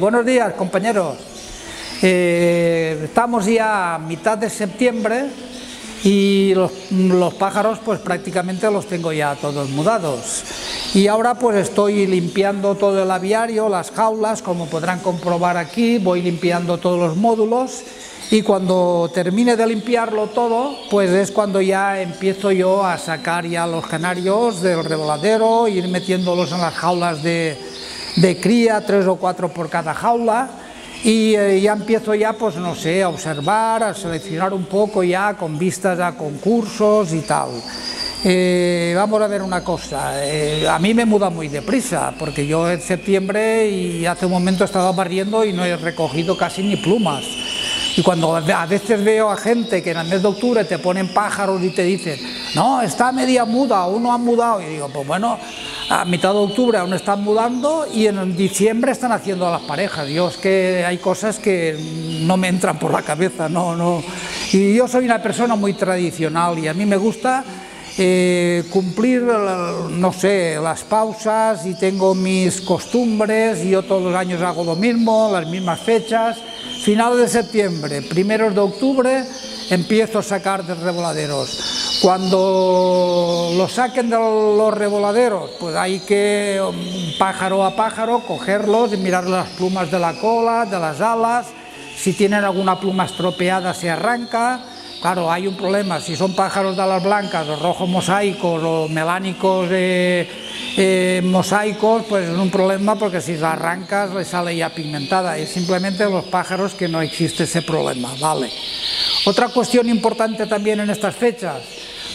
Buenos días compañeros, eh, estamos ya a mitad de septiembre y los, pájaros pues prácticamente los tengo ya todos mudados. Y ahora pues estoy limpiando todo el aviario, las jaulas, como podrán comprobar aquí, voy limpiando todos los módulos y cuando termine de limpiarlo todo, pues es cuando ya empiezo yo a sacar ya los canarios del revoladero, ir metiéndolos en las jaulas de de cría, tres o cuatro por cada jaula, y eh, ya empiezo ya, pues no sé, a observar, a seleccionar un poco ya con vistas a concursos y tal. Eh, vamos a ver una cosa, eh, a mí me muda muy deprisa, porque yo en septiembre y hace un momento estaba barriendo y no he recogido casi ni plumas. Y cuando a veces veo a gente que en el mes de octubre te ponen pájaros y te dicen, no, está media muda, uno ha mudado, y digo, pues bueno, a mitad de octubre aún están mudando y en diciembre están haciendo las parejas. Es que hay cosas que no me entran por la cabeza, no, no. Y yo soy una persona muy tradicional y a mí me gusta eh, cumplir, no sé, las pausas y tengo mis costumbres y yo todos los años hago lo mismo, las mismas fechas. Finales de septiembre, primeros de octubre, empiezo a sacar de revoladeros cuando lo saquen de los revoladeros, pues hay que, um, pájaro a pájaro, cogerlos y mirar las plumas de la cola, de las alas, si tienen alguna pluma estropeada se arranca, claro, hay un problema, si son pájaros de alas blancas, o rojos mosaicos o melánicos eh, eh, mosaicos, pues es un problema porque si la arrancas le sale ya pigmentada, y simplemente los pájaros que no existe ese problema, ¿vale? Otra cuestión importante también en estas fechas,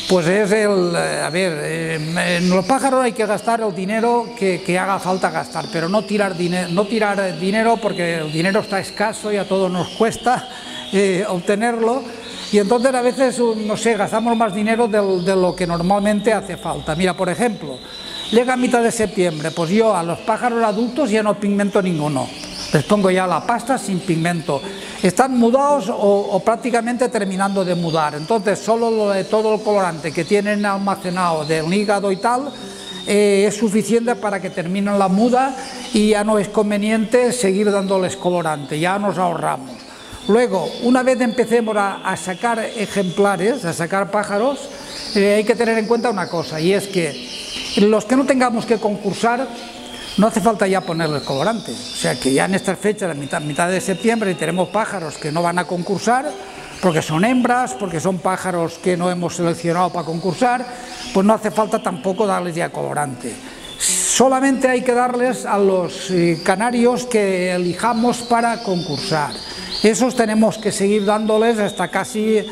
pues es el, eh, a ver, eh, en los pájaros hay que gastar el dinero que, haga falta gastar, pero no tirar, dinero, no tirar dinero porque el dinero está escaso y a todos nos cuesta eh, obtenerlo y entonces a veces, no sé, gastamos más dinero de, de, lo que normalmente hace falta. Mira, por ejemplo, llega a mitad de septiembre, pues yo a los pájaros adultos ya no pigmento ninguno, les pongo ya la pasta sin pigmento están mudados o, prácticamente terminando de mudar. Entonces, solo lo de todo el colorante que tienen almacenado del hígado y tal, eh, es suficiente para que terminen la muda y ya no es conveniente seguir dándoles colorante, ya nos ahorramos. Luego, una vez empecemos a, sacar ejemplares, a sacar pájaros, eh, hay que tener en cuenta una cosa, y es que los que no tengamos que concursar, no hace falta ya ponerles colorante. O sea que ya en estas fechas, mitad, mitad de septiembre, tenemos pájaros que no van a concursar, porque son hembras, porque son pájaros que no hemos seleccionado para concursar, pues no hace falta tampoco darles ya colorante. Solamente hay que darles a los eh, canarios que elijamos para concursar. Esos tenemos que seguir dándoles hasta casi eh,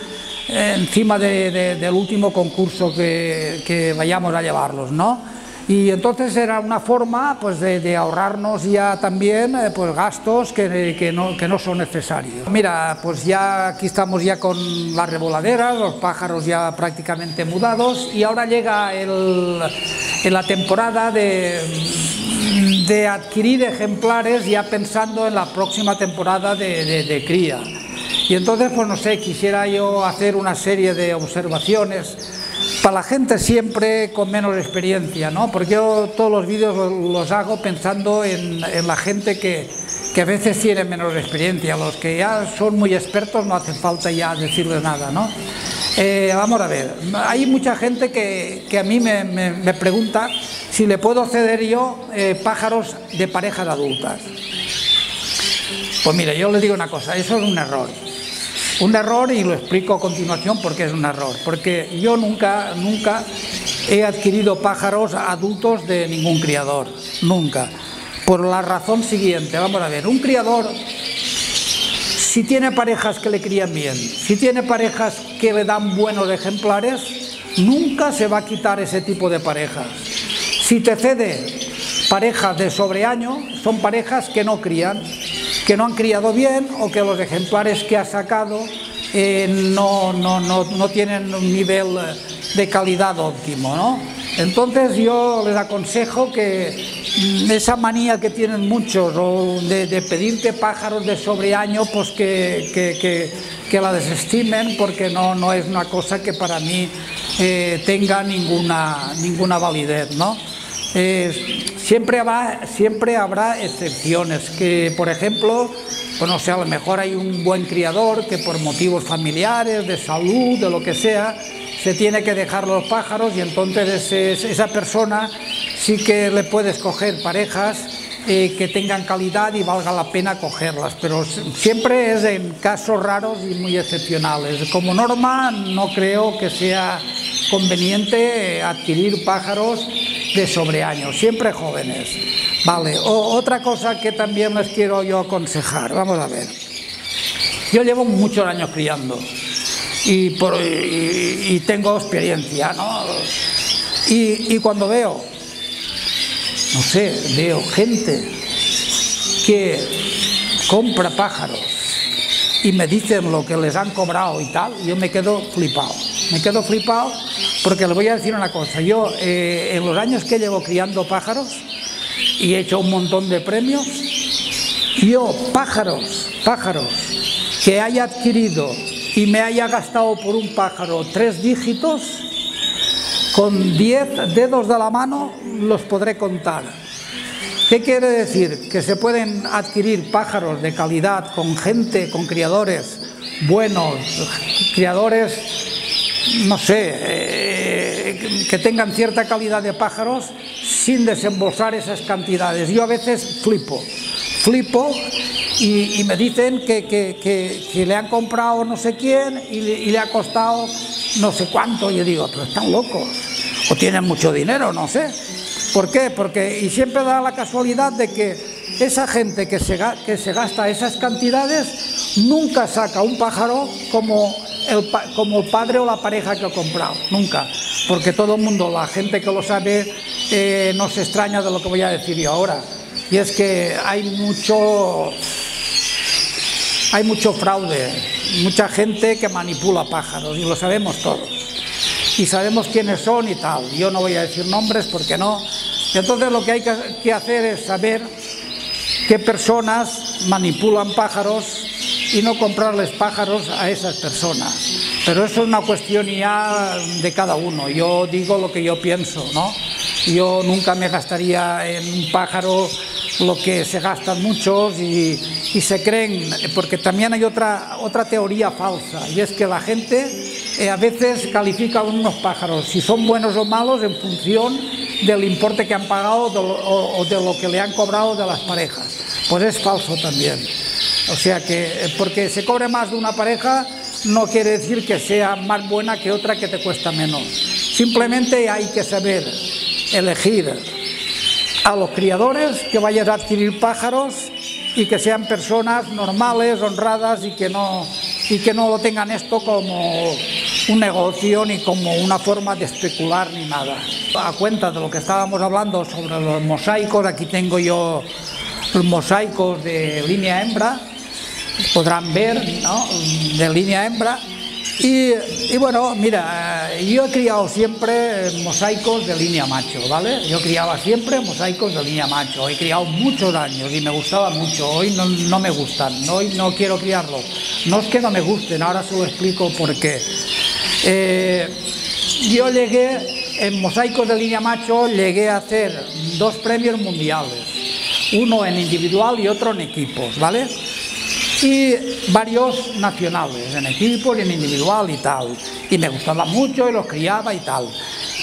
encima del último concurso que, que vayamos a llevarlos, ¿no? Y entonces era una forma pues de, ahorrarnos ya también eh, pues gastos que, que, no, que, no, son necesarios. Mira, pues ya aquí estamos ya con las revoladeras, los pájaros ya prácticamente mudados y ahora llega el, en la temporada de, de adquirir ejemplares ya pensando en la próxima temporada de, de cría. Y entonces, pues no sé, quisiera yo hacer una serie de observaciones para la gente siempre con menos experiencia, ¿no? Porque yo todos los vídeos los hago pensando en, la gente que, que, a veces tiene menos experiencia. Los que ya son muy expertos no hace falta ya decirles nada, ¿no? Eh, vamos a ver, hay mucha gente que, que a mí me, pregunta si le puedo ceder yo eh, pájaros de parejas adultas. Pues mire, yo le digo una cosa, eso es un error. Un error y lo explico a continuación porque es un error, porque yo nunca, nunca he adquirido pájaros adultos de ningún criador, nunca. Por la razón siguiente, vamos a ver, un criador, si tiene parejas que le crían bien, si tiene parejas que le dan buenos ejemplares, nunca se va a quitar ese tipo de parejas. Si te cede parejas de sobreaño, son parejas que no crían, que no han criado bien o que los ejemplares que ha sacado eh, no, no, no, no, tienen un nivel de calidad óptimo. ¿no? Entonces yo les aconsejo que mm, esa manía que tienen muchos de, pedirte pájaros de sobreaño, pues que, que, que, la desestimen porque no, no es una cosa que para mí eh, tenga ninguna, ninguna validez. ¿no? Siempre, habrá, siempre habrá excepciones, que por ejemplo, pues no sé, a lo mejor hay un buen criador que por motivos familiares, de salud, de lo que sea, se tiene que dejar los pájaros y entonces esa persona sí que le puede escoger parejas eh, que tengan calidad y valga la pena cogerlas, pero siempre es en casos raros y muy excepcionales. Como norma, no creo que sea conveniente adquirir pájaros de sobreaños, siempre jóvenes. Vale, otra cosa que también les quiero yo aconsejar, vamos a ver. Yo llevo muchos años criando y, tengo experiencia, ¿no? Y, y cuando veo no sé, veo gente que compra pájaros y me dicen lo que les han cobrado y tal, yo me quedo flipado. Me quedo flipado porque les voy a decir una cosa. Yo, eh, en los años que llevo criando pájaros y he hecho un montón de premios, yo, pájaros, pájaros que haya adquirido y me haya gastado por un pájaro tres dígitos, con diez dedos de la mano los podré contar. ¿Qué quiere decir? Que se pueden adquirir pájaros de calidad con gente, con criadores buenos, criadores, no sé, eh, que tengan cierta calidad de pájaros sin desembolsar esas cantidades. Yo a veces flipo, flipo y, me dicen que, le han comprado no sé quién y le, ha costado no sé cuánto. Yo digo, pero están locos o tienen mucho dinero, no sé. ¿Por qué? Porque, y siempre da la casualidad de que esa gente que se, que se gasta esas cantidades nunca saca un pájaro como el, como el padre o la pareja que ha comprado, nunca. Porque todo el mundo, la gente que lo sabe, eh, no se extraña de lo que voy a decir yo ahora. Y es que hay mucho, hay mucho fraude, mucha gente que manipula pájaros, y lo sabemos todos. Y sabemos quiénes son y tal. Yo no voy a decir nombres porque no, entonces lo que hay que hacer es saber qué personas manipulan pájaros y no comprarles pájaros a esas personas. Pero eso es una cuestión ya de cada uno. Yo digo lo que yo pienso, ¿no? Yo nunca me gastaría en un pájaro lo que se gastan muchos y, se creen, porque también hay otra, otra teoría falsa, y es que la gente eh, a veces califica a unos pájaros si son buenos o malos en función del importe que han pagado o, de lo que le han cobrado de las parejas. Pues es falso también. O sea que porque se cobre más de una pareja no quiere decir que sea más buena que otra que te cuesta menos. Simplemente hay que saber elegir a los criadores que vayan a adquirir pájaros y que sean personas normales, honradas y que no, y que no lo tengan esto como un negocio ni como una forma de especular ni nada. A cuenta de lo que estábamos hablando sobre los mosaicos, aquí tengo yo los mosaicos de línea hembra, podrán ver, ¿no? De línea hembra. Y, y, bueno, mira, yo he criado siempre mosaicos de línea macho, ¿vale? Yo criaba siempre mosaicos de línea macho, he criado muchos años y me gustaba mucho, hoy no, no me gustan, hoy no quiero criarlos. No es que no me gusten, ahora se lo explico por qué. Eh, yo llegué, en mosaicos de línea macho, llegué a hacer dos premios mundiales, uno en individual y otro en equipos, ¿vale? Y varios nacionales, en equipos y en individual y tal. Y me gustaba mucho y los criaba y tal.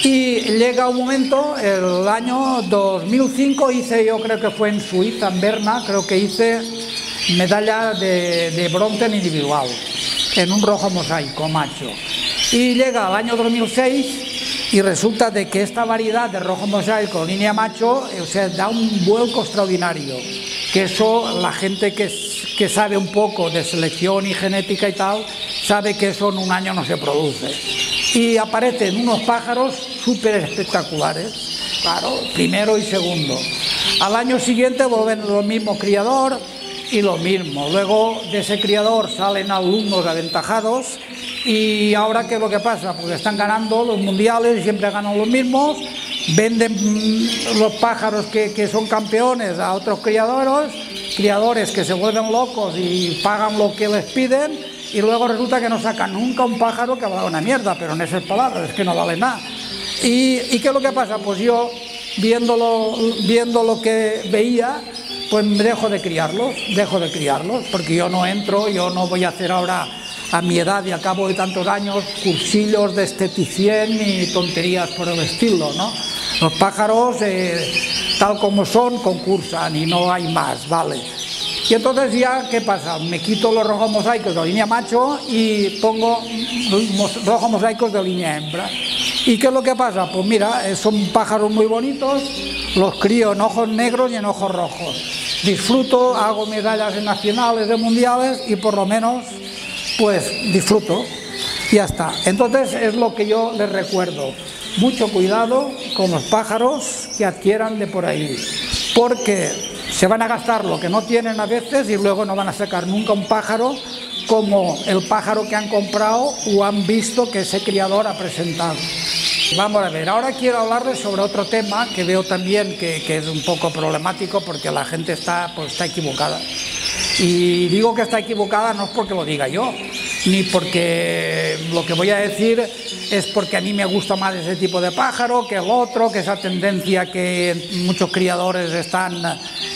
Y llega un momento, el año 2005 hice, yo creo que fue en Suiza, en Berna, creo que hice medalla de, de bronce en individual, en un rojo mosaico macho. Y llega al año 2006 y resulta de que esta variedad de rojo mosaico línea macho o sea, da un vuelco extraordinario. Que eso la gente que, que sabe un poco de selección y genética y tal, sabe que eso en un año no se produce. Y aparecen unos pájaros súper espectaculares, claro, primero y segundo. Al año siguiente vuelven los mismos criador y lo mismo. Luego de ese criador salen alumnos aventajados y ahora, ¿qué es lo que pasa? Pues están ganando los mundiales y siempre ganan los mismos, venden mm, los pájaros que, son campeones a otros criadores, criadores que se vuelven locos y pagan lo que les piden, y luego resulta que no sacan nunca un pájaro que valga una mierda, pero en esas palabras es que no vale nada. ¿Y, qué es lo que pasa? Pues yo viéndolo, viendo lo que veía, pues dejo de criarlos, dejo de criarlos, porque yo no entro, yo no voy a hacer ahora a mi edad y a cabo de tantos años cursillos de esteticien y tonterías por el estilo, ¿no? Los pájaros, eh, tal como son, concursan y no hay más, ¿vale? Y entonces ya, ¿qué pasa? Me quito los rojos mosaicos de línea macho y pongo rojos mosaicos de línea hembra. ¿Y qué es lo que pasa? Pues mira, eh, son pájaros muy bonitos, los crío en ojos negros y en ojos rojos disfruto, hago medallas nacionales, de mundiales y por lo menos pues disfruto. Y ya está. Entonces es lo que yo les recuerdo. Mucho cuidado con los pájaros que adquieran de por ahí, porque se van a gastar lo que no tienen a veces y luego no van a sacar nunca un pájaro como el pájaro que han comprado o han visto que ese criador ha presentado. Vamos a ver, ahora quiero hablarles sobre otro tema que veo también que, es un poco problemático porque la gente está, pues, está equivocada. Y digo que está equivocada no es porque lo diga yo, ni porque lo que voy a decir es porque a mí me gusta más ese tipo de pájaro que el otro, que esa tendencia que muchos criadores están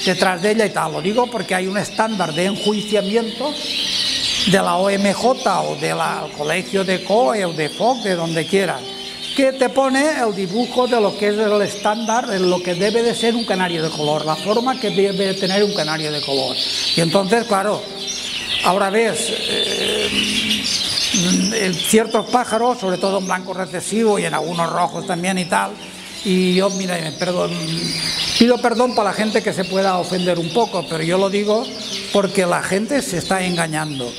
detrás de ella y tal. Lo digo porque hay un estándar de enjuiciamiento de la OMJ o del colegio de COE o de FOC, de donde quieran que te pone el dibujo de lo que es el estándar, de lo que debe de ser un canario de color, la forma que debe tener un canario de color. Y entonces, claro, ahora ves eh, ciertos pájaros, sobre todo en blanco recesivo y en algunos rojos también y tal, y yo, mira, perdón, pido perdón para la gente que se pueda ofender un poco, pero yo lo digo porque la gente se está engañando.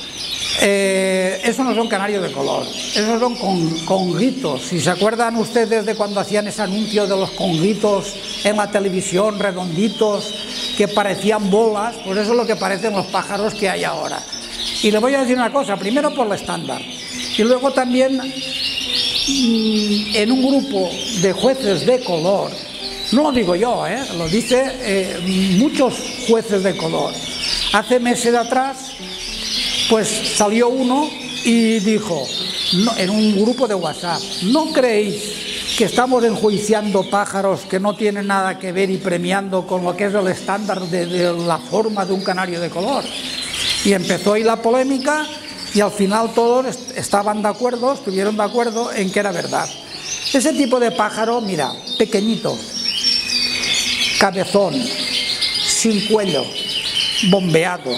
Eh, eso no son canarios de color, esos son con, conguitos. Si se acuerdan ustedes de cuando hacían ese anuncio de los conguitos en la televisión, redonditos, que parecían bolas, pues eso es lo que parecen los pájaros que hay ahora. Y le voy a decir una cosa, primero por el estándar, y luego también mm, en un grupo de jueces de color, no lo digo yo, ¿eh? lo dice eh, muchos jueces de color. Hace meses atrás pues salió uno y dijo, en un grupo de WhatsApp, ¿no creéis que estamos enjuiciando pájaros que no tienen nada que ver y premiando con lo que es el estándar de, la forma de un canario de color? Y empezó ahí la polémica y al final todos estaban de acuerdo, estuvieron de acuerdo en que era verdad. Ese tipo de pájaro, mira, pequeñito, cabezón, sin cuello, bombeado,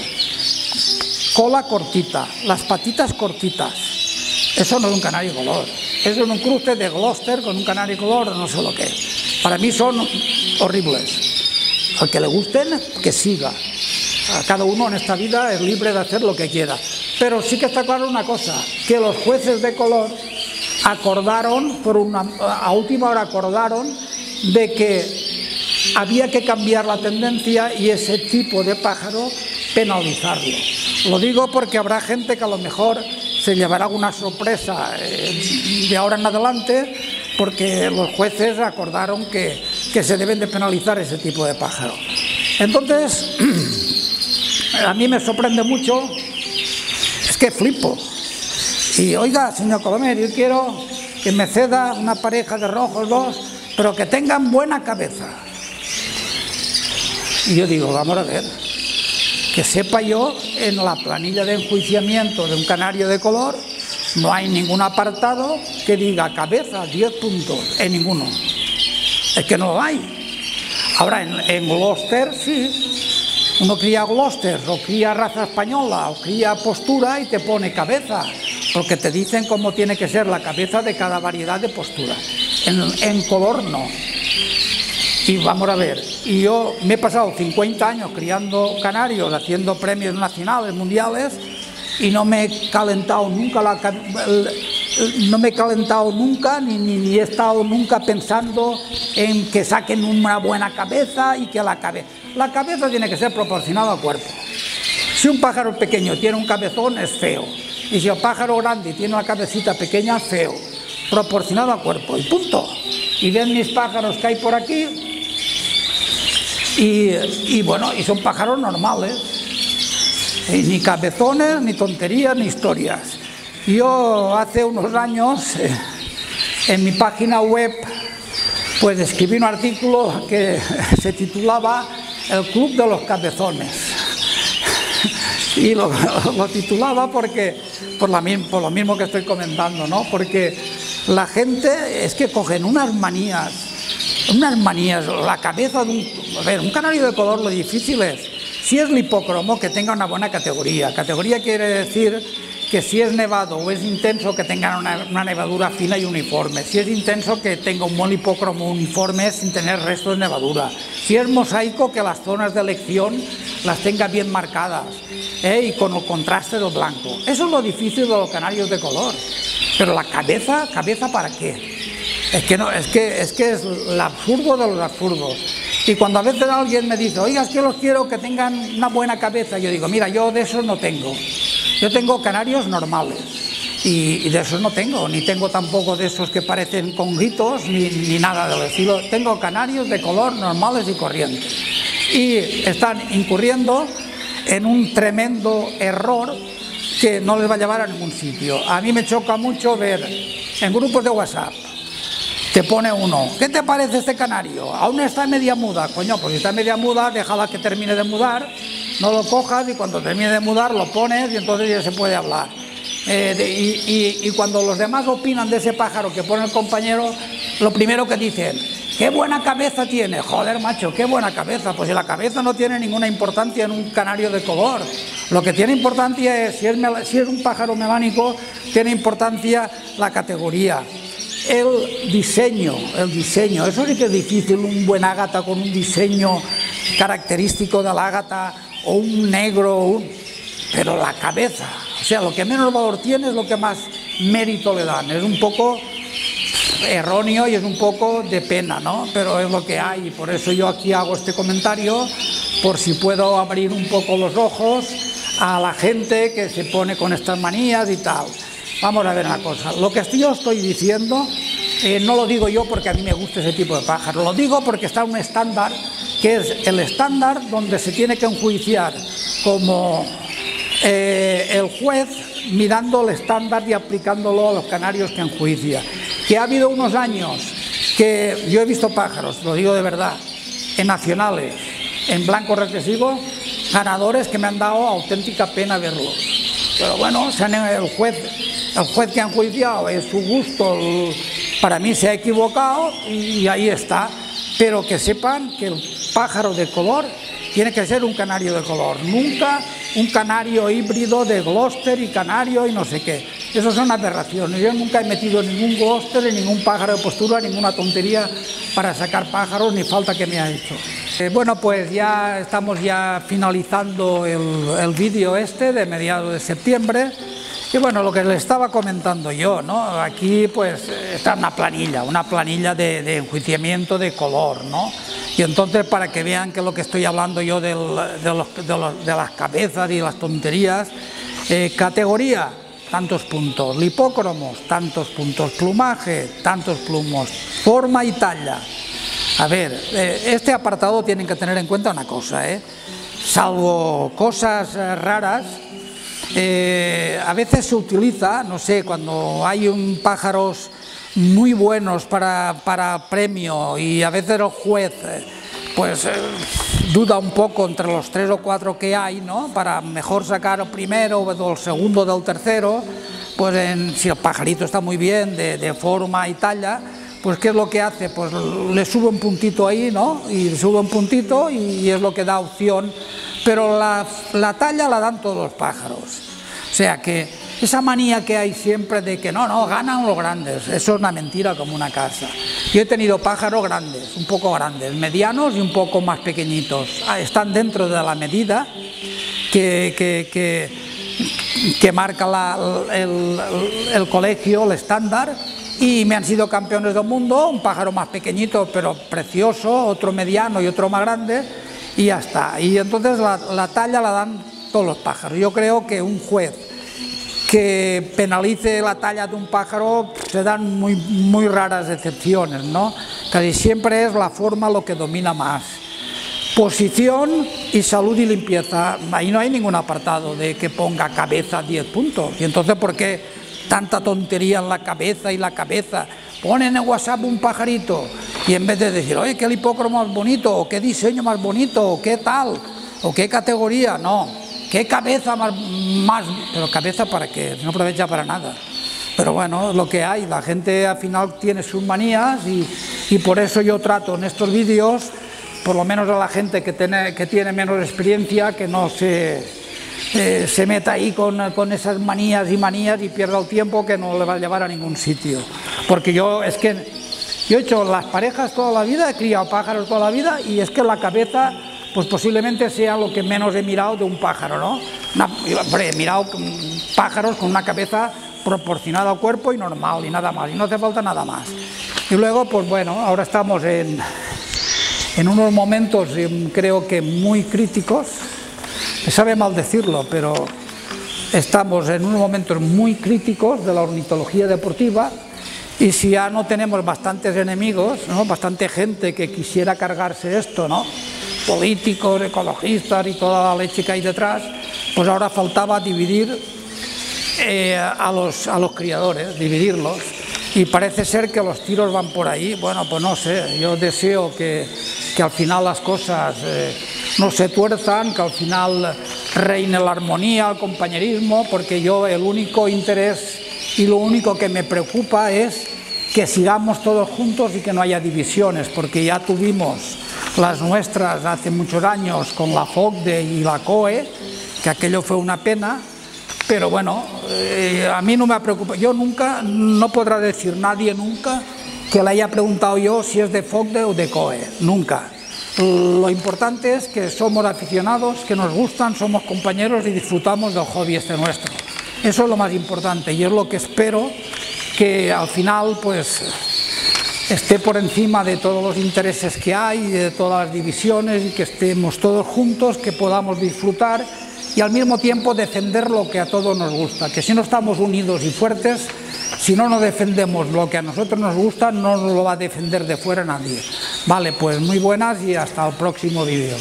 cola cortita, las patitas cortitas. Eso no es un canario color. Eso es un cruce de Gloucester con un canario color, no sé lo que. Para mí son horribles. Al que le gusten, que siga. Cada uno en esta vida es libre de hacer lo que quiera. Pero sí que está claro una cosa, que los jueces de color acordaron, por una, a última hora acordaron, de que había que cambiar la tendencia y ese tipo de pájaro penalizarlo. Lo digo porque habrá gente que a lo mejor se llevará una sorpresa eh, de ahora en adelante porque los jueces acordaron que, se deben de penalizar ese tipo de pájaro. Entonces, a mí me sorprende mucho, es que flipo. Y oiga, señor Colomer, yo quiero que me ceda una pareja de rojos dos, pero que tengan buena cabeza. Y yo digo, vamos a ver, que sepa yo, en la planilla de enjuiciamiento de un canario de color, no hay ningún apartado que diga cabeza 10 puntos, en ninguno. Es que no lo hay. Ahora, en, en Gloucester sí. Uno cría Gloucester, o cría raza española, o cría postura y te pone cabeza, porque te dicen cómo tiene que ser la cabeza de cada variedad de postura. En, en color no. Y vamos a ver, y yo me he pasado 50 años criando canarios, haciendo premios nacionales, mundiales, y no me he calentado nunca la, no me he calentado nunca ni, ni, he estado nunca pensando en que saquen una buena cabeza y que la cabeza la cabeza tiene que ser proporcionada al cuerpo. Si un pájaro pequeño tiene un cabezón es feo. Y si un pájaro grande tiene una cabecita pequeña feo. Proporcionado al cuerpo y punto. Y ven mis pájaros que hay por aquí y, bueno, y son pájaros normales, ni cabezones, ni tonterías, ni historias. Yo hace unos años, eh, en mi página web, pues escribí un artículo que se titulaba El Club de los Cabezones. Y lo, titulaba porque, por, la, por lo mismo que estoy comentando, ¿no? Porque la gente es que cogen unas manías, unas manías, la cabeza de un... A ver, un canario de color lo difícil es, si es lipócromo, que tenga una buena categoría. Categoría quiere decir que si es nevado o es intenso, que tenga una, nevadura fina y uniforme. Si es intenso, que tenga un buen hipócromo uniforme sin tener restos de nevadura. Si es mosaico, que las zonas de elección las tenga bien marcadas ¿eh? y con el contraste del blanco. Eso es lo difícil de los canarios de color. Pero la cabeza, ¿cabeza para qué? Es que, no, es, que, es que es el absurdo de los absurdos. Y cuando a veces alguien me dice, oiga, es que los quiero que tengan una buena cabeza, yo digo, mira, yo de eso no tengo. Yo tengo canarios normales y, de esos no tengo, ni tengo tampoco de esos que parecen conguitos, ni, ni nada de estilo. Tengo canarios de color normales y corrientes. Y están incurriendo en un tremendo error que no les va a llevar a ningún sitio. A mí me choca mucho ver en grupos de WhatsApp, te pone uno, ¿qué te parece este canario? Aún está media muda, coño, pues si está media muda, déjala que termine de mudar no lo cojas y cuando termine de mudar lo pones y entonces ya se puede hablar. Eh, y, cuando los demás opinan de ese pájaro que pone el compañero, lo primero que dicen, qué buena cabeza tiene, joder macho, qué buena cabeza, pues si la cabeza no tiene ninguna importancia en un canario de color, lo que tiene importancia es, si es, un pájaro melánico, tiene importancia la categoría. El diseño, el diseño, eso sí que es difícil, un buen ágata con un diseño característico del ágata o un negro, pero la cabeza, o sea, lo que menos valor tiene es lo que más mérito le dan. Es un poco erróneo y es un poco de pena, ¿no? Pero es lo que hay y por eso yo aquí hago este comentario, por si puedo abrir un poco los ojos a la gente que se pone con estas manías y tal. Vamos a ver una cosa, lo que yo estoy diciendo eh, no lo digo yo porque a mí me gusta ese tipo de pájaro, lo digo porque está un estándar que es el estándar donde se tiene que enjuiciar como eh, el juez mirando el estándar y aplicándolo a los canarios que enjuicia. Que ha habido unos años que yo he visto pájaros, lo digo de verdad, en nacionales, en blanco regresivo, ganadores que me han dado auténtica pena verlos. Pero bueno, el juez, el juez que ha enjuiciado es su gusto, para mí se ha equivocado y ahí está. Pero que sepan que el pájaro de color tiene que ser un canario de color, nunca un canario híbrido de Gloucester y canario y no sé qué. Eso son aberraciones. Yo nunca he metido ningún ni ningún pájaro de postura, ninguna tontería para sacar pájaros, ni falta que me ha hecho. Eh, bueno, pues ya estamos ya finalizando el, el vídeo este de mediados de septiembre. Y bueno, lo que le estaba comentando yo, ¿no? Aquí pues está una planilla, una planilla de, de enjuiciamiento de color, ¿no? Y entonces para que vean que lo que estoy hablando yo de, las cabezas y las tonterías, eh, categoría, tantos puntos, lipócromos, tantos puntos, plumaje, tantos plumos, forma y talla. A ver, eh, este apartado tienen que tener en cuenta una cosa, ¿eh? salvo cosas raras, a veces se utiliza, no sé, cuando hay un pájaros muy buenos para, para premio y a veces el juez pues eh, duda un poco entre los tres o cuatro que hay, ¿no? Para mejor sacar primero o el segundo del tercero, pues si el pajarito está muy bien de, de, forma y talla, pues ¿qué es lo que hace? Pues le sube un puntito ahí, ¿no? Y sube un puntito y es lo que da opción, pero la, la talla la dan todos los pájaros. O sea que esa manía que hay siempre de que no, no, ganan los grandes, eso es una mentira como una casa. Yo he tenido pájaros grandes, un poco grandes, medianos y un poco más pequeñitos. Ah, están dentro de la medida que, que, marca el, el colegio, el estándar, y me han sido campeones del mundo, un pájaro más pequeñito pero precioso, otro mediano y otro más grande, y ya está. Y entonces la, la talla la dan todos los pájaros. Yo creo que un juez que penalice la talla de un pájaro, se dan muy, muy raras excepciones, ¿no? Casi siempre es la forma lo que domina más. Posición y salud y limpieza. Ahí no hay ningún apartado de que ponga cabeza 10 puntos. Y entonces, ¿por qué tanta tontería en la cabeza y la cabeza? Ponen en WhatsApp un pajarito Y en vez de decir, oye, qué hipócromo más bonito, o qué diseño más bonito, o qué tal, o qué categoría, no, qué cabeza más, más pero cabeza para qué, no aprovecha para nada. Pero bueno, lo que hay, la gente al final tiene sus manías y, y por eso yo trato en estos vídeos, por lo menos a la gente que tiene, que tiene menos experiencia, que no se, eh, se meta ahí con, con, esas manías y manías y pierda el tiempo que no le va a llevar a ningún sitio. Porque yo es que yo he hecho las parejas toda la vida, he criado pájaros toda la vida y es que la cabeza pues posiblemente sea lo que menos he mirado de un pájaro, ¿no? he mirado pájaros con una cabeza proporcionada al cuerpo y normal y nada más, y no hace falta nada más. Y luego, pues bueno, ahora estamos en, en unos momentos em, creo que muy críticos, me sabe mal decirlo, pero estamos en unos momentos muy críticos de la ornitología deportiva y si ya no tenemos bastantes enemigos, ¿no? bastante gente que quisiera cargarse esto, ¿no? Políticos, ecologistas y toda la leche que hay detrás, pues ahora faltaba dividir eh, a, los, a los criadores, dividirlos. Y parece ser que los tiros van por ahí. Bueno, pues no sé, yo deseo que, que al final las cosas eh, no se tuerzan, que al final reine la armonía, el compañerismo, porque yo el único interés y lo único que me preocupa es que sigamos todos juntos y que no haya divisiones, porque ya tuvimos las nuestras hace muchos años con la FOCDE y la COE, que aquello fue una pena, pero bueno, eh, a mí no me preocupa. Yo nunca, no podrá decir nadie nunca que le haya preguntado yo si es de FOCDE o de COE, nunca. Lo importante es que somos aficionados, que nos gustan, somos compañeros y disfrutamos del hobby este nuestro. Eso es lo más importante y es lo que espero que al final pues esté por encima de todos los intereses que hay, de todas las divisiones y que estemos todos juntos, que podamos disfrutar y al mismo tiempo defender lo que a todos nos gusta, que si no estamos unidos y fuertes, si no nos defendemos lo que a nosotros nos gusta, no nos lo va a defender de fuera nadie. Vale, pues muy buenas y hasta el próximo vídeo.